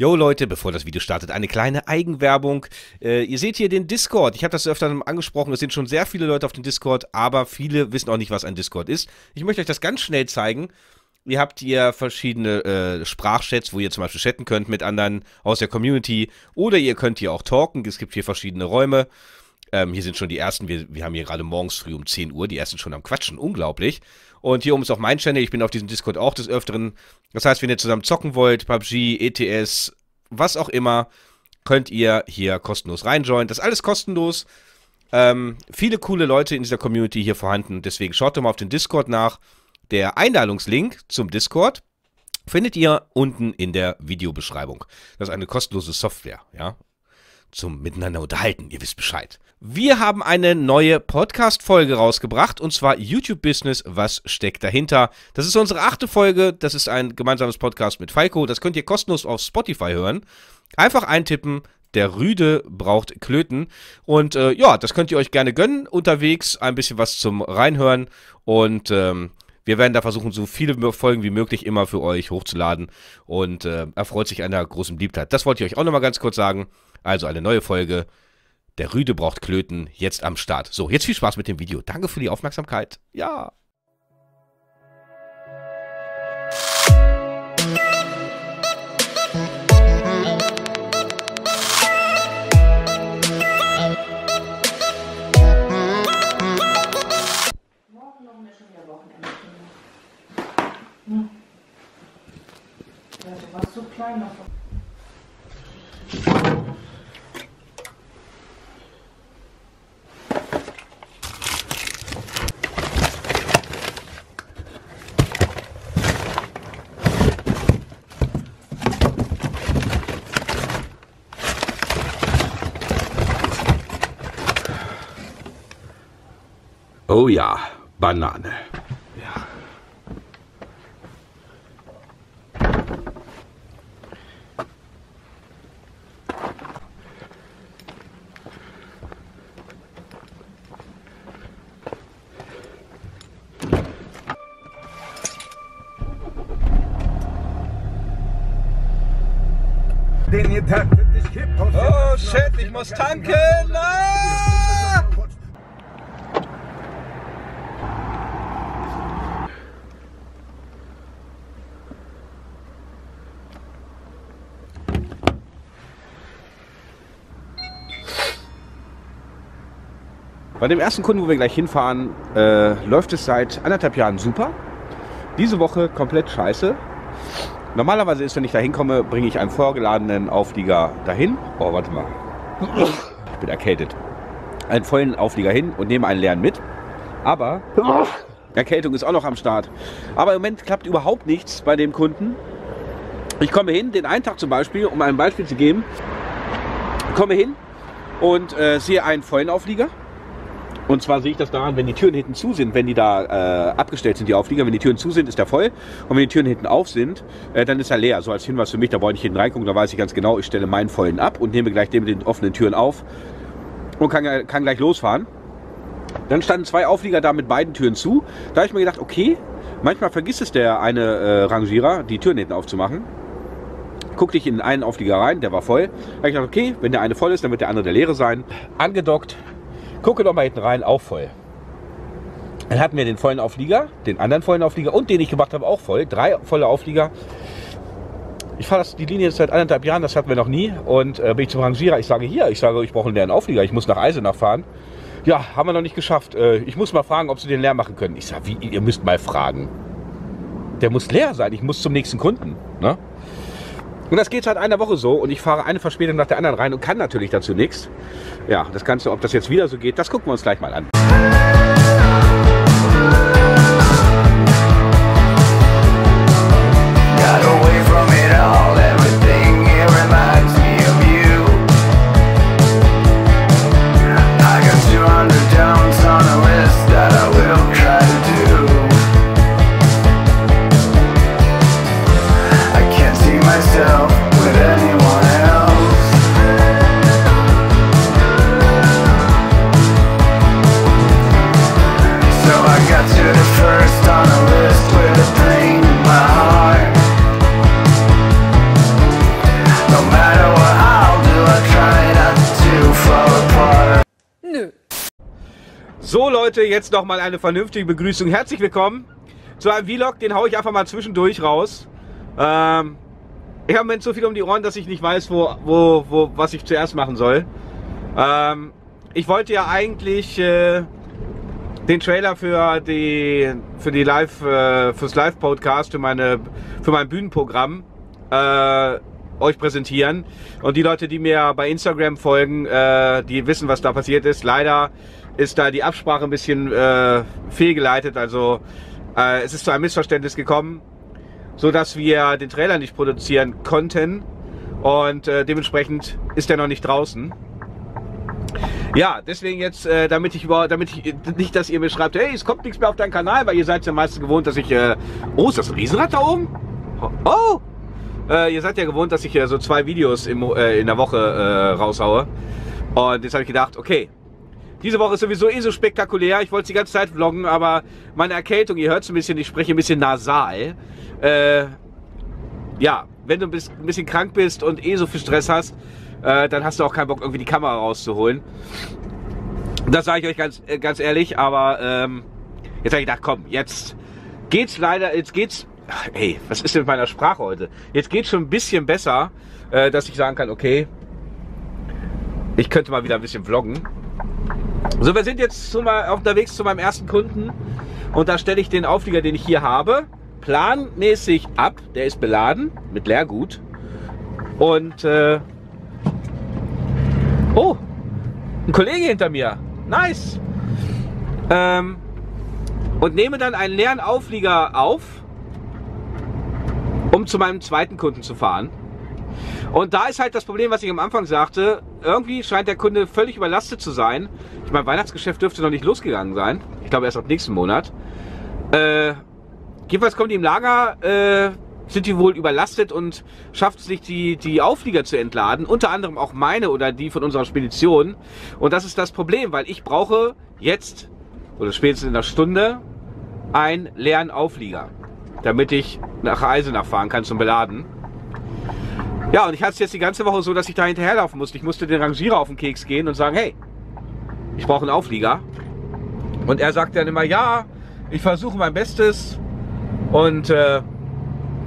Yo Leute, bevor das Video startet, eine kleine Eigenwerbung. Äh, ihr seht hier den Discord. Ich habe das öfter angesprochen. Es sind schon sehr viele Leute auf dem Discord, aber viele wissen auch nicht, was ein Discord ist. Ich möchte euch das ganz schnell zeigen. Ihr habt hier verschiedene äh, Sprachchats, wo ihr zum Beispiel chatten könnt mit anderen aus der Community. Oder ihr könnt hier auch talken. Es gibt hier verschiedene Räume. Ähm, hier sind schon die ersten. Wir, wir haben hier gerade morgens früh um 10 Uhr die ersten schon am Quatschen. Unglaublich. Und hier oben ist auch mein Channel. Ich bin auf diesem Discord auch des Öfteren. Das heißt, wenn ihr zusammen zocken wollt, PUBG, ETS, was auch immer, könnt ihr hier kostenlos reinjoinen. Das ist alles kostenlos. Ähm, viele coole Leute in dieser Community hier vorhanden. Deswegen schaut doch mal auf den Discord nach. Der Einladungslink zum Discord findet ihr unten in der Videobeschreibung. Das ist eine kostenlose Software, ja zum Miteinander unterhalten. Ihr wisst Bescheid. Wir haben eine neue Podcast-Folge rausgebracht und zwar YouTube Business. Was steckt dahinter? Das ist unsere achte Folge. Das ist ein gemeinsames Podcast mit Falco. Das könnt ihr kostenlos auf Spotify hören. Einfach eintippen. Der Rüde braucht Klöten. Und äh, ja, das könnt ihr euch gerne gönnen. Unterwegs ein bisschen was zum Reinhören. Und ähm, wir werden da versuchen, so viele Folgen wie möglich immer für euch hochzuladen. Und äh, erfreut sich einer großen Beliebtheit. Das wollte ich euch auch nochmal ganz kurz sagen. Also eine neue Folge. Der Rüde braucht Klöten, jetzt am Start. So, jetzt viel Spaß mit dem Video. Danke für die Aufmerksamkeit. Ja. Wochenende. Hm. Ja, du warst so klein noch. Oh ja, Banane. Ja. Den aus Oh shit, ich muss tanken! Ah! Bei dem ersten Kunden, wo wir gleich hinfahren, äh, läuft es seit anderthalb Jahren super. Diese Woche komplett scheiße. Normalerweise ist, wenn ich da hinkomme, bringe ich einen vorgeladenen Auflieger dahin. Oh, warte mal. Ich bin erkältet. Einen vollen Auflieger hin und nehme einen leeren mit. Aber Erkältung ist auch noch am Start. Aber im Moment klappt überhaupt nichts bei dem Kunden. Ich komme hin, den einen Tag zum Beispiel, um ein Beispiel zu geben, komme hin und äh, sehe einen vollen Auflieger. Und zwar sehe ich das daran, wenn die Türen hinten zu sind, wenn die da äh, abgestellt sind, die Auflieger, wenn die Türen zu sind, ist der voll. Und wenn die Türen hinten auf sind, äh, dann ist er leer. So als Hinweis für mich, da brauche ich hinten reingucken, da weiß ich ganz genau, ich stelle meinen vollen ab und nehme gleich den mit den offenen Türen auf und kann, kann gleich losfahren. Dann standen zwei Auflieger da mit beiden Türen zu. Da habe ich mir gedacht, okay, manchmal vergisst es der eine äh, Rangierer, die Türen hinten aufzumachen. Guckte ich in einen Auflieger rein, der war voll. Da habe ich gedacht, okay, wenn der eine voll ist, dann wird der andere der leere sein. Angedockt, gucke noch mal hinten rein, auch voll. Dann hatten wir den vollen Auflieger, den anderen vollen Auflieger und den ich gemacht habe, auch voll. Drei volle Auflieger. Ich fahre die Linie jetzt seit anderthalb Jahren, das hatten wir noch nie. Und äh, bin ich zum Rangierer, ich sage hier, ich sage, ich brauche einen leeren Auflieger, ich muss nach Eisenach fahren. Ja, haben wir noch nicht geschafft. Äh, ich muss mal fragen, ob sie den leer machen können. Ich sage, wie, ihr müsst mal fragen. Der muss leer sein, ich muss zum nächsten Kunden. Ne? Und das geht seit einer Woche so und ich fahre eine Verspätung nach der anderen rein und kann natürlich dazu nichts. Ja, das Ganze, ob das jetzt wieder so geht, das gucken wir uns gleich mal an. So Leute, jetzt noch mal eine vernünftige Begrüßung. Herzlich willkommen zu einem Vlog, den haue ich einfach mal zwischendurch raus. Ähm, ich habe Moment so viel um die Ohren, dass ich nicht weiß, wo, wo, wo, was ich zuerst machen soll. Ähm, ich wollte ja eigentlich äh, den Trailer für die für die Live äh, fürs Live Podcast für meine für mein Bühnenprogramm äh, euch präsentieren und die Leute, die mir bei Instagram folgen, äh, die wissen, was da passiert ist. Leider ist da die Absprache ein bisschen äh, fehlgeleitet, also äh, es ist zu einem Missverständnis gekommen, so dass wir den Trailer nicht produzieren konnten und äh, dementsprechend ist er noch nicht draußen. Ja, deswegen jetzt, äh, damit ich damit ich nicht, dass ihr mir schreibt, hey, es kommt nichts mehr auf deinen Kanal, weil ihr seid ja meistens gewohnt, dass ich, äh, oh, ist das ein Riesenrad da oben? Oh, äh, ihr seid ja gewohnt, dass ich äh, so zwei Videos im, äh, in der Woche äh, raushaue. Und jetzt habe ich gedacht, okay, diese Woche ist sowieso eh so spektakulär. Ich wollte die ganze Zeit vloggen, aber meine Erkältung, ihr hört es ein bisschen, ich spreche ein bisschen nasal. Äh, ja, wenn du ein bisschen krank bist und eh so viel Stress hast, äh, dann hast du auch keinen Bock, irgendwie die Kamera rauszuholen. Das sage ich euch ganz, äh, ganz ehrlich, aber ähm, jetzt habe ich gedacht, komm, jetzt geht's leider, jetzt geht's, ey, was ist denn mit meiner Sprache heute? Jetzt geht's schon ein bisschen besser, äh, dass ich sagen kann, okay, ich könnte mal wieder ein bisschen vloggen. So, wir sind jetzt zu mal unterwegs zu meinem ersten Kunden und da stelle ich den Auflieger, den ich hier habe, planmäßig ab. Der ist beladen mit Leergut und äh, Oh, ein Kollege hinter mir. Nice. Ähm, und nehme dann einen leeren Auflieger auf, um zu meinem zweiten Kunden zu fahren. Und da ist halt das Problem, was ich am Anfang sagte. Irgendwie scheint der Kunde völlig überlastet zu sein. Ich meine, Weihnachtsgeschäft dürfte noch nicht losgegangen sein. Ich glaube erst ab nächsten Monat. Äh, jedenfalls kommen die im Lager äh, sind die wohl überlastet und schafft es nicht, die, die Auflieger zu entladen. Unter anderem auch meine oder die von unserer Spedition. Und das ist das Problem, weil ich brauche jetzt oder spätestens in einer Stunde einen leeren Auflieger, damit ich nach Eisenach fahren kann zum Beladen. Ja, und ich hatte es jetzt die ganze Woche so, dass ich da hinterherlaufen musste. Ich musste den Rangierer auf den Keks gehen und sagen, hey, ich brauche einen Auflieger. Und er sagt dann immer, ja, ich versuche mein Bestes. Und äh,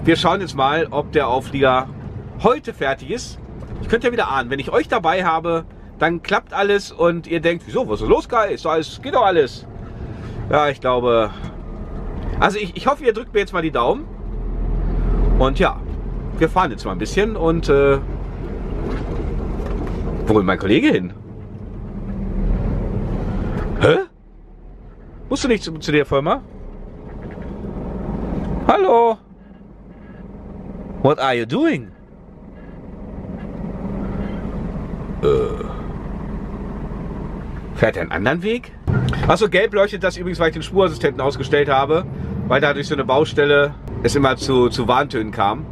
wir schauen jetzt mal, ob der Auflieger heute fertig ist. Ich könnte ja wieder ahnen, wenn ich euch dabei habe, dann klappt alles und ihr denkt, wieso, was ist los, Kai? Ist alles, geht doch alles. Ja, ich glaube. Also ich, ich hoffe, ihr drückt mir jetzt mal die Daumen. Und ja, wir fahren jetzt mal ein bisschen und äh, wo ist mein Kollege hin? Hä? Musst du nicht zu, zu der Firma? Hallo? What are you doing? Äh. Fährt er einen anderen Weg? Achso, gelb leuchtet das übrigens, weil ich den Spurassistenten ausgestellt habe, weil da durch so eine Baustelle es immer zu, zu Warntönen kam.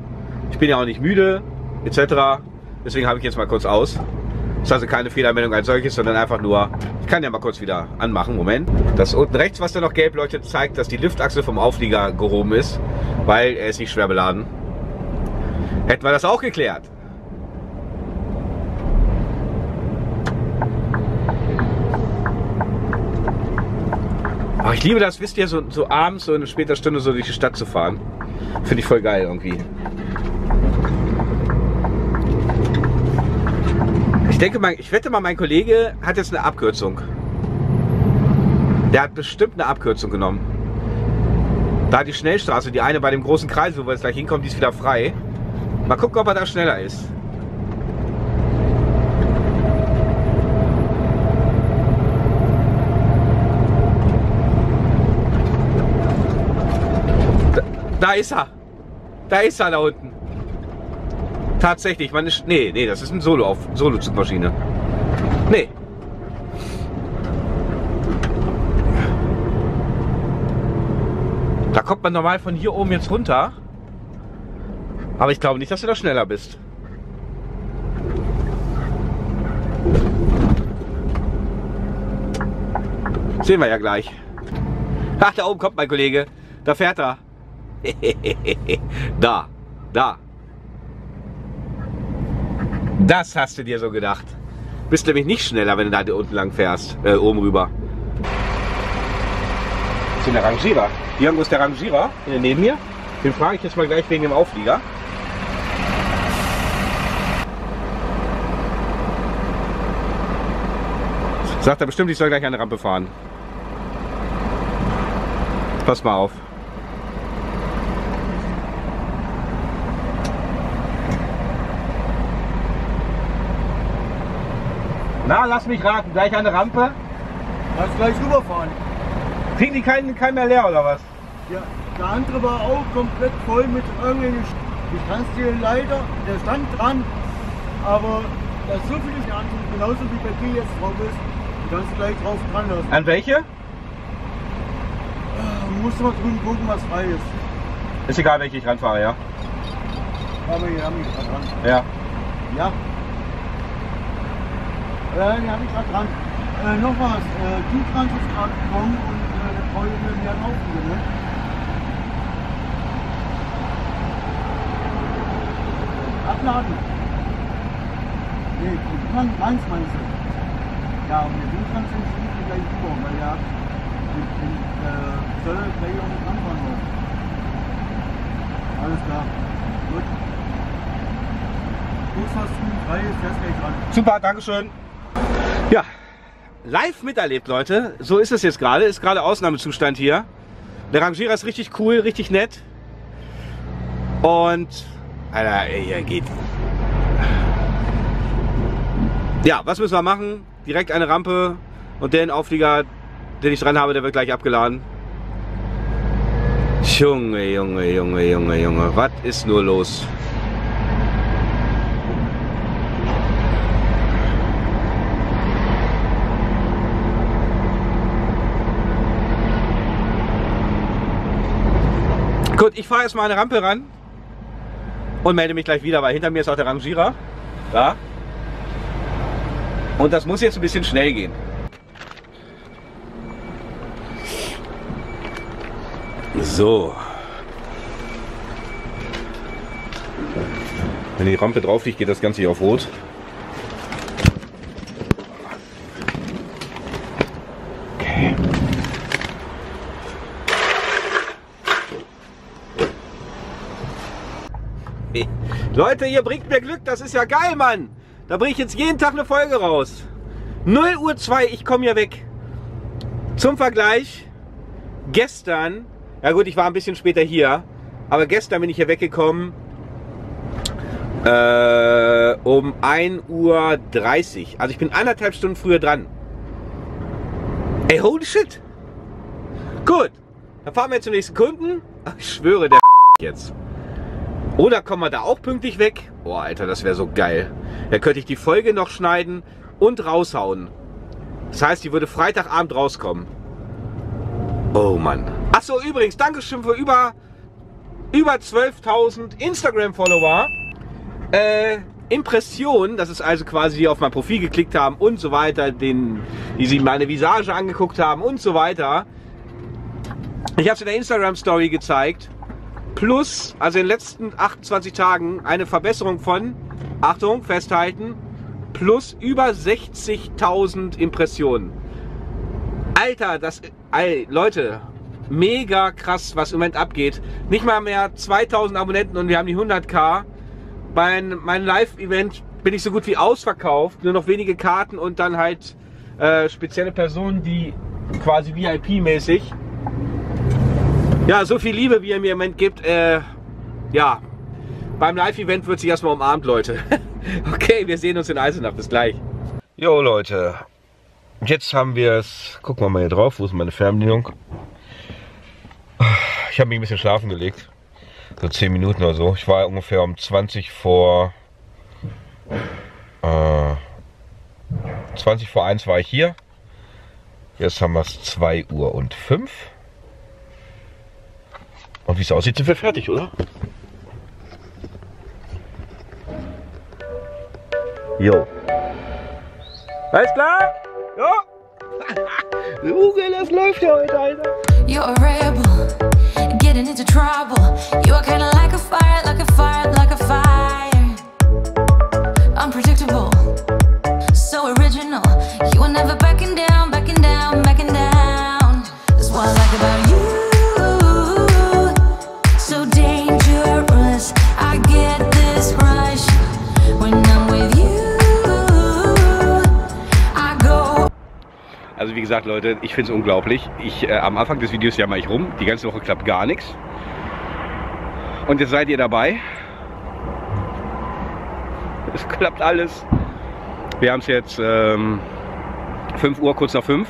Ich bin ja auch nicht müde, etc. Deswegen habe ich jetzt mal kurz aus. Das ist also keine Fehlermeldung als solches, sondern einfach nur, ich kann ja mal kurz wieder anmachen, Moment. Das unten rechts, was da noch gelb leuchtet, zeigt, dass die Liftachse vom Auflieger gehoben ist, weil er ist nicht schwer beladen. Hätten wir das auch geklärt. Aber ich liebe das, wisst ihr, so, so abends, so in später Stunde so durch die Stadt zu fahren. Finde ich voll geil irgendwie. Ich denke mal, ich wette mal, mein Kollege hat jetzt eine Abkürzung. Der hat bestimmt eine Abkürzung genommen. Da die Schnellstraße, die eine bei dem großen Kreis, wo wir jetzt gleich hinkommen, die ist wieder frei. Mal gucken, ob er da schneller ist. Da, ist er. Da ist er da unten. Tatsächlich, meine Sch nee, nee, das ist ein Solo auf Solo Zugmaschine. Nee. Da kommt man normal von hier oben jetzt runter. Aber ich glaube nicht, dass du da schneller bist. Sehen wir ja gleich. Ach, da oben kommt mein Kollege. Da fährt er. da, da. Das hast du dir so gedacht. Bist nämlich nicht schneller, wenn du da unten lang fährst, äh, oben rüber. ist denn der Rangierer? Irgendwo ist der Rangierer, neben mir. Den frage ich jetzt mal gleich wegen dem Auflieger. Sagt er bestimmt, ich soll gleich eine Rampe fahren. Pass mal auf. Na, lass mich raten, gleich eine Rampe? Kannst gleich rüberfahren. Kriegen die keinen, keinen mehr leer oder was? Ja, der andere war auch komplett voll mit irgendwelchen. Ich kann es dir leider, der stand dran, aber da ist so viel in der andere, genauso wie bei dir jetzt drauf ist, du kannst gleich drauf dran lassen. An welche? Du musst mal drüben gucken, was frei ist. Ist egal, welche ich ranfahre, ja? Aber hier haben wir gerade dran. Ja. Ja. Ja, die habe ich gerade dran. Äh, noch was, äh, Kühlschrank ist gerade gekommen und äh, der ich mir ja aufgehen, ne? Abladen. Nee, Kühlschrank, meins meinst du? Ja, und der Kühlschrank sind sie gleich über, weil ja mit dem äh, Zölle gleich mit anfangen muss. Alles klar. Gut. Guckst, was du ist, fährst gleich dran. Super, Dankeschön. Live miterlebt, Leute. So ist es jetzt gerade. Ist gerade Ausnahmezustand hier. Der Rangierer ist richtig cool, richtig nett. Und, Alter, ey, hier geht. Ja, was müssen wir machen? Direkt eine Rampe und den Auflieger, den ich dran habe, der wird gleich abgeladen. Junge, Junge, Junge, Junge, Junge, was ist nur los? Fahre erstmal eine Rampe ran und melde mich gleich wieder, weil hinter mir ist auch der Rangierer. Da. Und das muss jetzt ein bisschen schnell gehen. So. Wenn die Rampe drauf liegt, geht das Ganze hier auf Rot. Leute, ihr bringt mir Glück, das ist ja geil, Mann. Da bringe ich jetzt jeden Tag eine Folge raus. 0 Uhr 2, ich komme hier weg. Zum Vergleich, gestern, ja gut, ich war ein bisschen später hier, aber gestern bin ich hier weggekommen äh, um 1 Uhr 30. Also ich bin anderthalb Stunden früher dran. Ey, holy shit. Gut, dann fahren wir jetzt zum nächsten Kunden. Ich schwöre, der jetzt. Oder kommen wir da auch pünktlich weg? Boah, Alter, das wäre so geil. Da könnte ich die Folge noch schneiden und raushauen. Das heißt, die würde Freitagabend rauskommen. Oh Mann. Achso, übrigens, Dankeschön für über, über 12.000 Instagram-Follower. Äh, Impressionen, das ist also quasi, die auf mein Profil geklickt haben und so weiter, den, die sie meine Visage angeguckt haben und so weiter. Ich habe es in der Instagram-Story gezeigt plus, also in den letzten 28 Tagen, eine Verbesserung von, Achtung, festhalten, plus über 60.000 Impressionen. Alter, das, ey, Leute, mega krass, was im Moment abgeht. Nicht mal mehr 2000 Abonnenten und wir haben die 100k. Bei meinem Live-Event bin ich so gut wie ausverkauft, nur noch wenige Karten und dann halt äh, spezielle Personen, die quasi VIP-mäßig ja, so viel Liebe, wie ihr mir im Moment gibt, äh, ja, beim Live-Event wird sich erstmal umarmt, Leute. okay, wir sehen uns in Eisenach. Bis gleich. Jo, Leute. Jetzt haben wir es. Gucken wir mal hier drauf. Wo ist meine Fernbedienung? Ich habe mich ein bisschen schlafen gelegt. So 10 Minuten oder so. Ich war ungefähr um 20 vor. Äh, 20 vor 1 war ich hier. Jetzt haben wir es 2 Uhr und 5. Und wie es aussieht, sind wir fertig, oder? Jo. Alles klar? Jo. Junge, das läuft ja heute, Alter. You're a rebel, getting into trouble. You are kinda like gesagt, Leute, ich finde es unglaublich. Ich, äh, am Anfang des Videos jammer ich rum. Die ganze Woche klappt gar nichts. Und jetzt seid ihr dabei. Es klappt alles. Wir haben es jetzt ähm, 5 Uhr, kurz nach 5.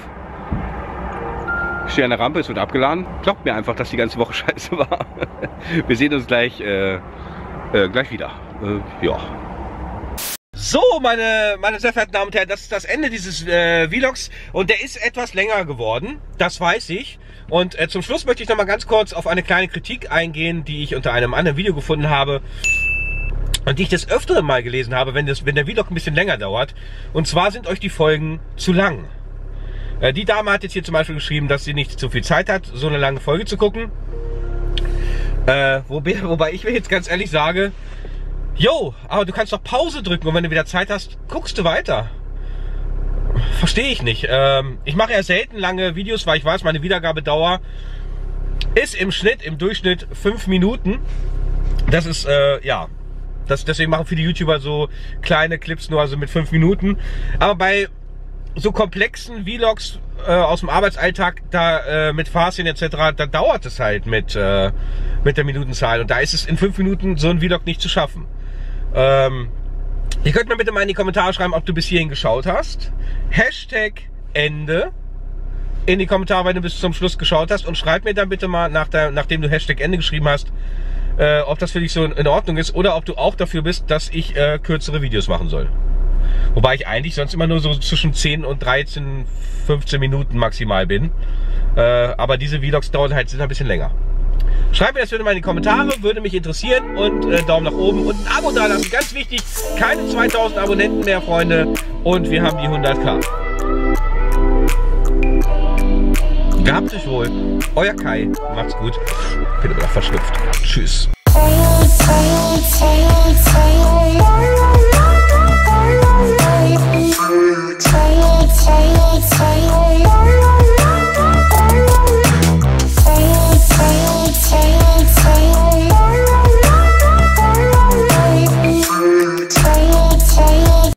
Ich stehe an der Rampe, es wird abgeladen. Glaubt mir einfach, dass die ganze Woche scheiße war. Wir sehen uns gleich, äh, äh, gleich wieder. Äh, ja. So, meine, meine sehr verehrten Damen und Herren, das ist das Ende dieses äh, Vlogs und der ist etwas länger geworden, das weiß ich. Und äh, zum Schluss möchte ich noch mal ganz kurz auf eine kleine Kritik eingehen, die ich unter einem anderen Video gefunden habe und die ich das öfteren mal gelesen habe, wenn, das, wenn der Vlog ein bisschen länger dauert. Und zwar sind euch die Folgen zu lang. Äh, die Dame hat jetzt hier zum Beispiel geschrieben, dass sie nicht so viel Zeit hat, so eine lange Folge zu gucken. Äh, wobei, wobei ich mir jetzt ganz ehrlich sage, Jo, aber du kannst doch Pause drücken und wenn du wieder Zeit hast, guckst du weiter. Verstehe ich nicht. Ähm, ich mache ja selten lange Videos, weil ich weiß, meine Wiedergabedauer ist im Schnitt, im Durchschnitt fünf Minuten. Das ist, äh, ja, das, deswegen machen viele YouTuber so kleine Clips nur also mit fünf Minuten. Aber bei so komplexen Vlogs äh, aus dem Arbeitsalltag, da äh, mit Fahrsinn etc., da dauert es halt mit, äh, mit der Minutenzahl. Und da ist es in fünf Minuten so ein Vlog nicht zu schaffen. Ähm, ihr könnt mir bitte mal in die Kommentare schreiben, ob du bis hierhin geschaut hast. Hashtag Ende in die Kommentare, wenn du bis zum Schluss geschaut hast und schreib mir dann bitte mal, nach der, nachdem du Hashtag Ende geschrieben hast, äh, ob das für dich so in Ordnung ist oder ob du auch dafür bist, dass ich äh, kürzere Videos machen soll. Wobei ich eigentlich sonst immer nur so zwischen 10 und 13, 15 Minuten maximal bin. Äh, aber diese Vlogs dauern halt sind ein bisschen länger. Schreibt mir das bitte mal in die Kommentare, würde mich interessieren und äh, Daumen nach oben und ein Abo da lassen. Ganz wichtig, keine 2000 Abonnenten mehr, Freunde. Und wir haben die 100k. Gehabt euch wohl. Euer Kai. Macht's gut. Bin aber noch verschnupft. Tschüss.